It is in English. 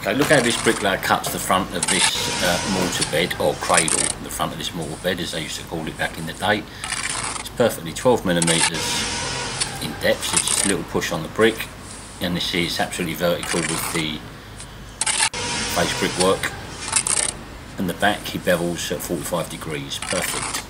Okay, look how this bricklayer cuts the front of this uh, mortar bed, or cradle, the front of this mortar bed as they used to call it back in the day. It's perfectly 12 millimeters in depth, it's just a little push on the brick, and you see it's absolutely vertical with the base brickwork. And the back he bevels at 45 degrees, perfect.